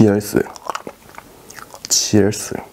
Cheers. Cheers.